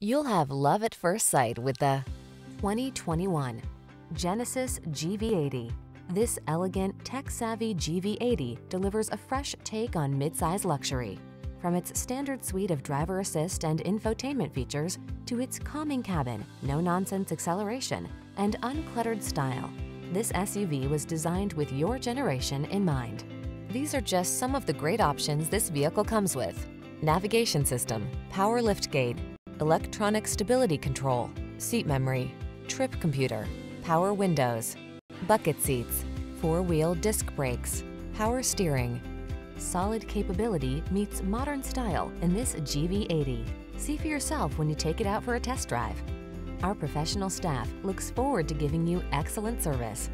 You'll have love at first sight with the 2021 Genesis GV80. This elegant, tech-savvy GV80 delivers a fresh take on midsize luxury. From its standard suite of driver assist and infotainment features to its calming cabin, no-nonsense acceleration, and uncluttered style, this SUV was designed with your generation in mind. These are just some of the great options this vehicle comes with. Navigation system, power liftgate, electronic stability control, seat memory, trip computer, power windows, bucket seats, four-wheel disc brakes, power steering. Solid capability meets modern style in this GV80. See for yourself when you take it out for a test drive. Our professional staff looks forward to giving you excellent service.